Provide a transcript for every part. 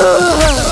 Ugh.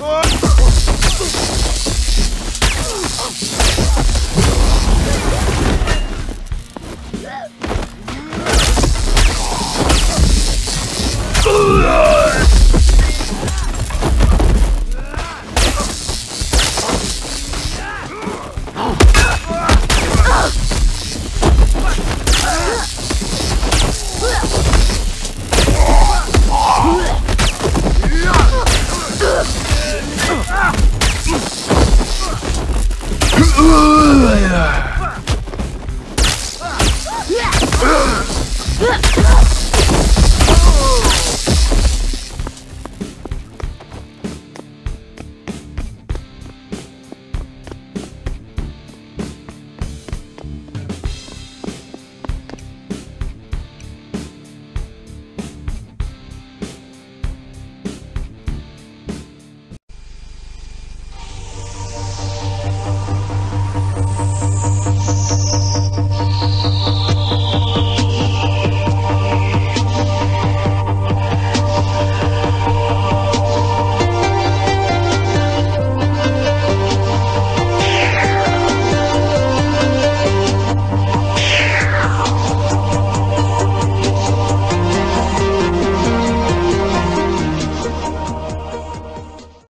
Oh! Yeah.